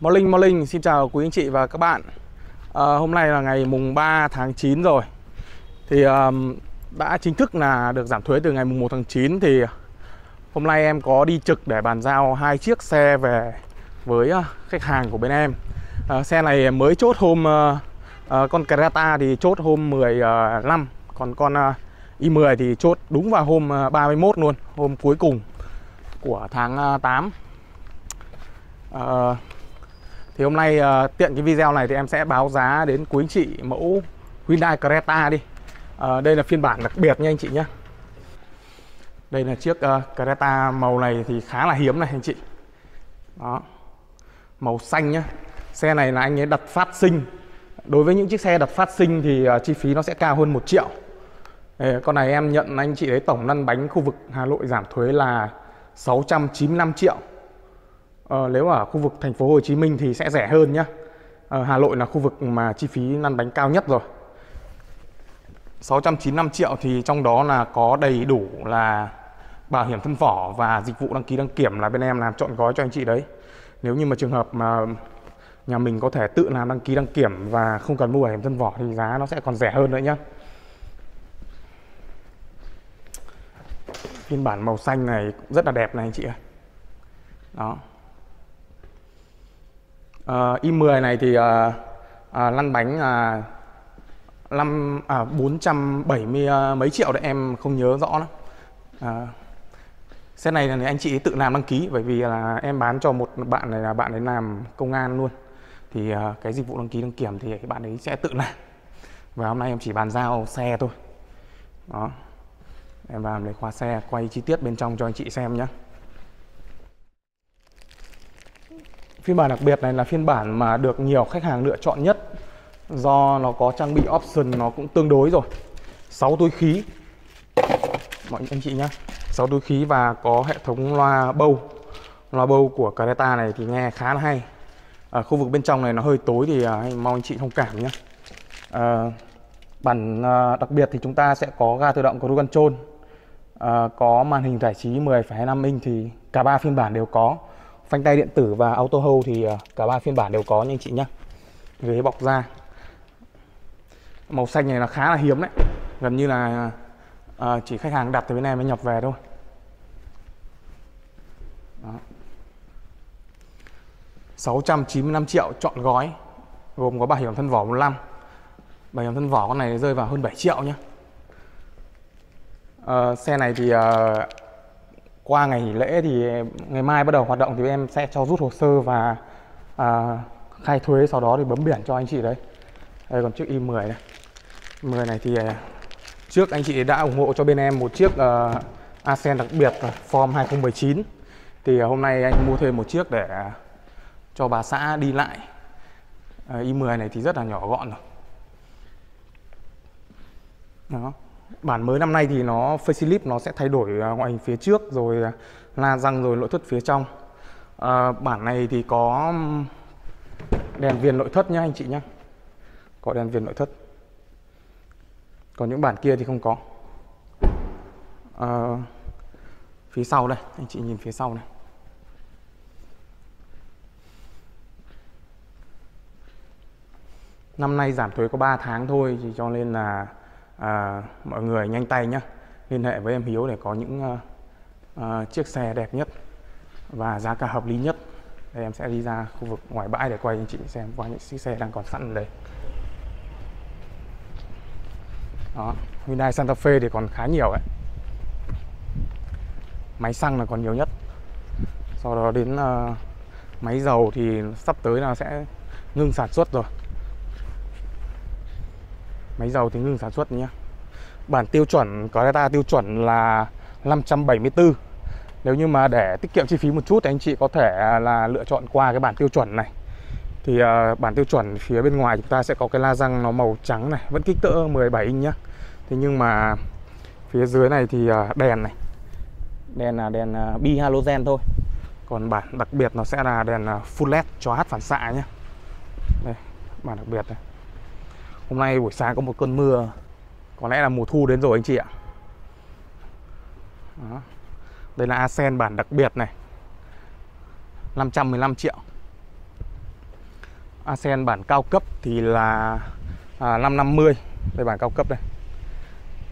Morning Morning, xin chào quý anh chị và các bạn. À, Hôm nay là ngày mùng 3 tháng 9 rồi. Thì um, đã chính thức là được giảm thuế từ ngày mùng 1 tháng 9 Thì hôm nay em có đi trực để bàn giao hai chiếc xe về với uh, khách hàng của bên em. À, Xe này mới chốt hôm, uh, uh, con Creta thì chốt hôm 15 Còn con uh, i10 thì chốt đúng vào hôm uh, 31 luôn, hôm cuối cùng của tháng uh, 8 uh, thì hôm nay uh, tiện cái video này thì em sẽ báo giá đến quý anh chị mẫu Hyundai Creta đi. Uh, Đây là phiên bản đặc biệt nha anh chị nhé Đây là chiếc uh, Creta màu này thì khá là hiếm này anh chị. Đó. Màu xanh nhá. Xe này là anh ấy đặt phát sinh. Đối với những chiếc xe đặt phát sinh thì uh, chi phí nó sẽ cao hơn 1 triệu. Đây, Con này em nhận anh chị đấy tổng lăn bánh khu vực Hà Nội giảm thuế là 695 triệu. Ờ, nếu ở khu vực thành phố Hồ Chí Minh thì sẽ rẻ hơn nhá. Ờ, Hà Nội là khu vực mà chi phí lăn bánh cao nhất rồi. 695 triệu thì trong đó là có đầy đủ là bảo hiểm thân vỏ và dịch vụ đăng ký đăng kiểm là bên em làm chọn gói cho anh chị đấy. Nếu như mà trường hợp mà nhà mình có thể tự làm đăng ký đăng kiểm và không cần mua bảo hiểm thân vỏ thì giá nó sẽ còn rẻ hơn nữa nhá. Phiên bản màu xanh này rất là đẹp này anh chị ơi. Đó. Ờ, uh, i10 này thì uh, uh, lăn bánh là uh, 5 à 470 uh, mấy triệu đấy em không nhớ rõ lắm. Uh, xe này là anh chị tự làm đăng ký bởi vì là em bán cho một bạn này là bạn ấy làm công an luôn. Thì uh, cái dịch vụ đăng ký đăng kiểm thì bạn ấy sẽ tự làm. Và hôm nay em chỉ bàn giao xe thôi. Đó. Em vào lấy khóa xe quay chi tiết bên trong cho anh chị xem nhé. Phiên bản đặc biệt này là phiên bản mà được nhiều khách hàng lựa chọn nhất. Do nó có trang bị option nó cũng tương đối rồi. 6 túi khí. Mọi anh chị nhé 6 túi khí và có hệ thống loa bâu. Loa bâu của Carreta này thì nghe khá là hay. Ở khu vực bên trong này nó hơi tối thì à, mong anh chị thông cảm nhé à, Bản à, đặc biệt thì chúng ta sẽ có ga tự động cruise control à, Có màn hình giải trí 10,25 inch thì cả ba phiên bản đều có phanh tay điện tử và auto hold thì à, cả ba phiên bản đều có nha anh chị nhé ghế bọc da. Màu xanh này là khá là hiếm đấy. Gần như là à, chỉ khách hàng đặt từ bên này mới nhập về thôi. Đó. 695 triệu chọn gói gồm có bảo hiểm thân vỏ 15 bảo hiểm thân vỏ con này rơi vào hơn 7 triệu nhé à, ờ, xe này thì à, qua ngày nghỉ lễ thì ngày mai bắt đầu hoạt động thì em sẽ cho rút hồ sơ và à, khai thuế sau đó thì bấm biển cho anh chị đấy. Đây còn chiếc i10 này. 10 này thì à, trước anh chị đã ủng hộ cho bên em một chiếc uh, Asen đặc biệt Form 2019 thì uh, hôm nay anh mua thêm một chiếc để à, cho bà xã đi lại. Uh, i10 này thì rất là nhỏ gọn rồi. Đó bản mới năm nay thì nó facelift nó sẽ thay đổi à, ngoại hình phía trước rồi à, la răng rồi nội thất phía trong. À, bản này thì có đèn viền nội thất nhá anh chị nhá. Có đèn viền nội thất. Còn những bản kia thì không có. À, phía sau đây anh chị nhìn phía sau này. Năm nay giảm thuế có 3 tháng thôi thì cho nên là à, mọi người nhanh tay nhé liên hệ với em Hiếu để có những uh, uh, chiếc xe đẹp nhất và giá cả hợp lý nhất. Đây em sẽ đi ra khu vực ngoài bãi để quay anh chị xem qua những chiếc xe đang còn sẵn ở đây. Đó Hyundai Santa Fe thì còn khá nhiều ấy. Máy xăng là còn nhiều nhất. Sau đó đến uh, máy dầu thì sắp tới là sẽ ngưng sản xuất rồi. Máy dầu thì ngừng sản xuất nhé bản tiêu chuẩn có data tiêu chuẩn là 574 nếu như mà để tiết kiệm chi phí một chút thì anh chị có thể là lựa chọn qua cái bản tiêu chuẩn này. Thì uh, bản tiêu chuẩn phía bên ngoài chúng ta sẽ có cái la răng nó màu trắng này vẫn kích cỡ 17 inch nhá. Thế nhưng mà phía dưới này thì uh, đèn này. Đèn là đèn uh, bi halogen thôi. Còn bản đặc biệt nó sẽ là đèn uh, full led cho hát phản xạ nhé đây bản đặc biệt này. Hôm nay buổi sáng có một cơn mưa. Có lẽ là mùa thu đến rồi anh chị ạ. Đó. Đây là Asen bản đặc biệt này. 515 triệu. Asen bản cao cấp thì là à, 550 Đây bản cao cấp đây.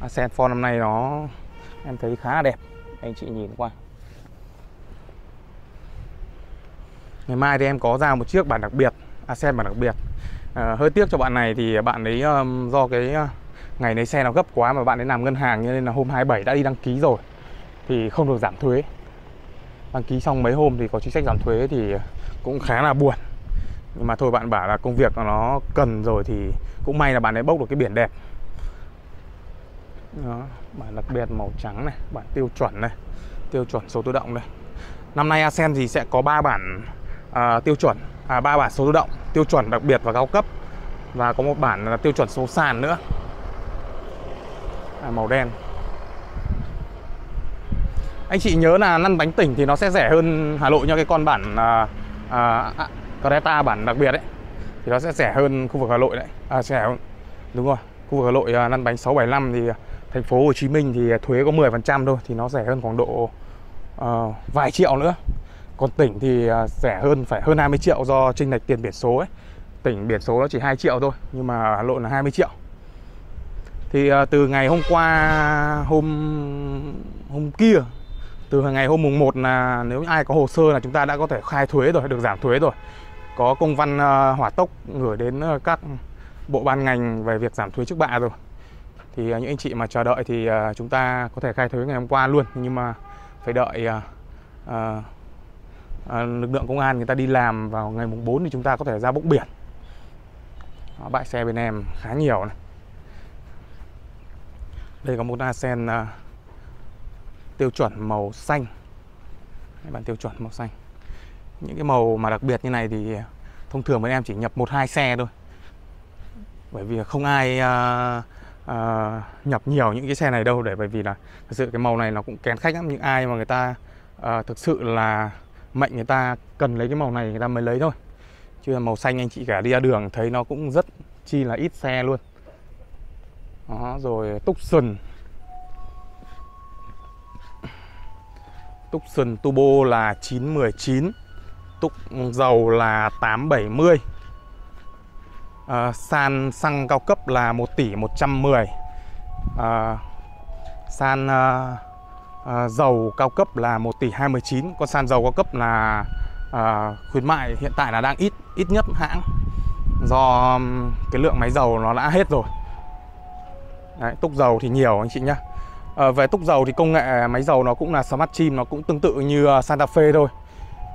Asen Ford năm nay nó Em thấy khá là đẹp. Anh chị nhìn qua. Ngày mai thì em có ra một chiếc bản đặc biệt Asen bản đặc biệt. À, Hơi tiếc cho bạn này thì bạn ấy um, do cái uh, ngày lấy xe nó gấp quá mà bạn ấy làm ngân hàng nên là hôm 27 đã đi đăng ký rồi. Thì không được giảm thuế. Đăng ký xong mấy hôm thì có chính sách giảm thuế thì cũng khá là buồn. Nhưng mà thôi bạn bảo là công việc nó cần rồi thì cũng may là bạn ấy bốc được cái biển đẹp. Đó, bản đặc biệt màu trắng này bản tiêu chuẩn này tiêu chuẩn số tự động đây năm nay Asen thì sẽ có 3 bản à, tiêu chuẩn à ba bản số tự động tiêu chuẩn đặc biệt và cao cấp. Và có một bản là tiêu chuẩn số sàn nữa à, màu đen. Anh chị nhớ là lăn bánh tỉnh thì nó sẽ rẻ hơn Hà Nội nha cái con bản à, à, à, Creta bản đặc biệt đấy thì nó sẽ rẻ hơn khu vực Hà Nội đấy. À rẻ hơn. Đúng rồi khu vực Hà Nội à, lăn bánh 675 thì thành phố Hồ Chí Minh thì thuế có 10% thôi thì nó rẻ hơn khoảng độ uh, vài triệu nữa. Còn tỉnh thì uh, rẻ hơn phải hơn 20 triệu do chênh lệch tiền biển số ấy. Tỉnh biển số nó chỉ 2 triệu thôi nhưng mà Hà Nội là 20 triệu thì uh, từ ngày hôm qua hôm hôm kia từ ngày hôm mùng 1 là nếu ai có hồ sơ là chúng ta đã có thể khai thuế rồi được giảm thuế rồi. Có công văn uh, hỏa tốc gửi đến uh, các bộ ban ngành về việc giảm thuế trước bạ rồi. Thì uh, những anh chị mà chờ đợi thì uh, chúng ta có thể khai thuế ngày hôm qua luôn. Nhưng mà phải đợi uh, uh, uh, lực lượng công an người ta đi làm vào ngày mùng 4 thì chúng ta có thể ra bốc biển. Đó, bãi xe bên em khá nhiều này đây có một Asen uh, à, tiêu chuẩn màu xanh. Đây, bản tiêu chuẩn màu xanh. Những cái màu mà đặc biệt như này thì thông thường bên em chỉ nhập một hai xe thôi. Bởi vì không ai uh, uh, nhập nhiều những cái xe này đâu để bởi vì là thực sự cái màu này nó cũng kén khách lắm. Những ai mà người ta uh, thực sự là mệnh người ta cần lấy cái màu này người ta mới lấy thôi. Chứ màu xanh anh chị cả đi ra đường thấy nó cũng rất chi là ít xe luôn đó, rồi túc sừng Túc Tucson Turbo là 919 Túc dầu là 870 à, San xăng cao cấp là 1 tỷ 110 à, San à, à, dầu cao cấp là 1 tỷ 29 Con san dầu cao cấp là à, khuyến mại hiện tại là đang ít ít nhất hãng Do cái lượng máy dầu nó đã hết rồi. Đấy, túc dầu thì nhiều anh chị nhá. À, Về túc dầu thì công nghệ máy dầu nó cũng là Smart chim Nó cũng tương tự như ờ, Santa Fe thôi.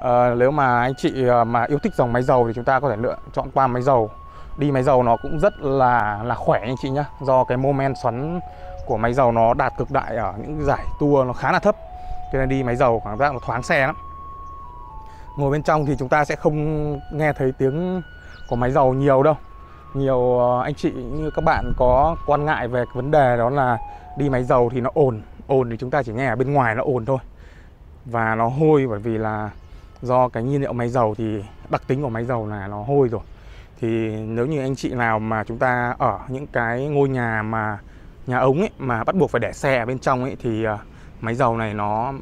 À, Nếu mà anh chị mà yêu thích dòng máy dầu thì chúng ta có thể lựa chọn qua máy dầu. Đi máy dầu nó cũng rất là là khỏe anh chị nhá Do cái moment xoắn của máy dầu nó đạt cực đại ở những giải tour nó khá là thấp. Cho nên đi máy dầu cảm giác nó thoáng xe lắm. Ngồi bên trong thì chúng ta sẽ không nghe thấy tiếng của máy dầu nhiều đâu nhiều ờ, anh chị như các bạn có quan ngại về vấn đề đó là đi máy dầu thì nó ồn. Ồn thì chúng ta chỉ nghe ở bên ngoài nó ồn thôi. Và nó hôi bởi vì là do cái nhiên liệu máy dầu thì đặc tính của máy dầu là nó hôi rồi. Thì nếu như anh chị nào mà chúng ta ở những cái ngôi nhà mà, nhà ống ấy mà bắt buộc phải để xe ở bên trong ấy thì ờ, máy dầu này nó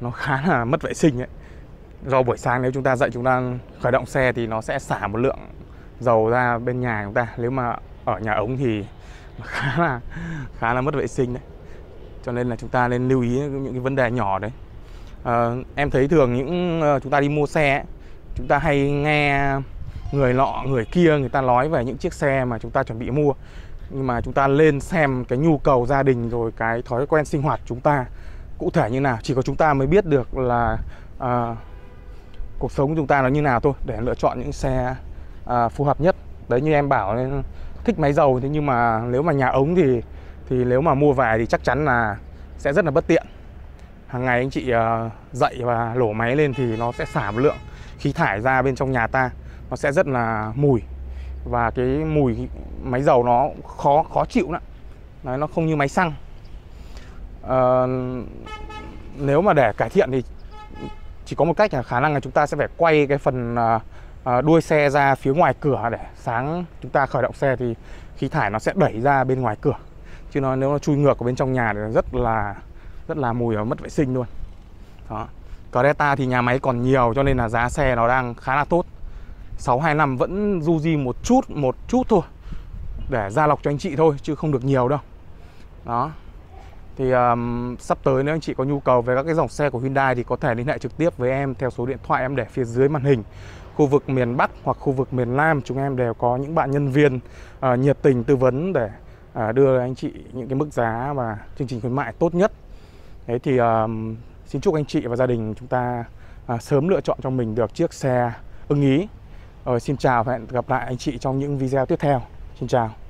nó khá là mất vệ sinh ấy. Do buổi sáng nếu chúng ta dậy chúng ta khởi động xe thì nó sẽ xả một lượng dầu ra bên nhà chúng ta. Nếu mà ở nhà ống thì khá là khá là mất vệ sinh đấy. Cho nên là chúng ta nên lưu ý những cái vấn đề nhỏ đấy. À, em thấy thường những ờ, chúng ta đi mua xe ấy, chúng ta hay nghe người lọ người kia người ta nói về những chiếc xe mà chúng ta chuẩn bị mua. Nhưng mà chúng ta lên xem cái nhu cầu gia đình rồi cái thói quen sinh hoạt chúng ta cụ thể như nào. Chỉ có chúng ta mới biết được là à, cuộc sống của chúng ta nó như nào thôi để lựa chọn những xe à, phù hợp nhất. Đấy như em bảo thích máy dầu thế nhưng mà nếu mà nhà ống thì thì nếu mà mua về thì chắc chắn là sẽ rất là bất tiện. Hàng ngày anh chị à, dậy và lổ máy lên thì nó sẽ xả một lượng khí thải ra bên trong nhà ta. Nó sẽ rất là mùi. Và cái mùi máy dầu nó khó khó chịu lắm. Đấy, nó không như máy xăng. À, nếu mà để cải thiện thì chỉ có một cách là khả năng là chúng ta sẽ phải quay cái phần uh, Ờ, đuôi xe ra phía ngoài cửa để sáng chúng ta khởi động xe thì khí thải nó sẽ đẩy ra bên ngoài cửa. Chứ nó nếu nó chui ngược ở bên trong nhà thì rất là rất là mùi và mất vệ sinh luôn. Đó. Creta thì nhà máy còn nhiều cho nên là giá xe nó đang khá là tốt. 6 2 năm vẫn du di một chút một chút thôi để ra lọc cho anh chị thôi chứ không được nhiều đâu. Đó. Thì um, sắp tới nếu anh chị có nhu cầu về các cái dòng xe của Hyundai thì có thể liên hệ trực tiếp với em theo số điện thoại em để phía dưới màn hình khu vực miền Bắc hoặc khu vực miền Nam chúng em đều có những bạn nhân viên uh, nhiệt tình tư vấn để uh, đưa anh chị những cái mức giá và chương trình khuyến mại tốt nhất Thế thì um, xin chúc anh chị và gia đình chúng ta uh, sớm lựa chọn cho mình được chiếc xe ưng ý. Rồi xin chào và hẹn gặp lại anh chị trong những video tiếp theo. Xin chào.